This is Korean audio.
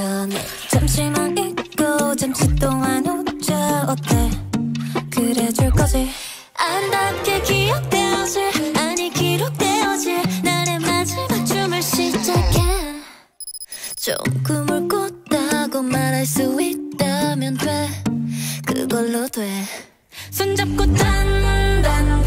괜찮아 잠시만 잊고 잠시 동안 웃자. 어때? 그래줄 거지? 아름답게 기억되어질 아니 기록되어질. 나의 마지막 춤을 시작해. 좀 꿈을 꿨다고 말할 수 있다면 돼. 그걸로 돼. 손잡고 단단단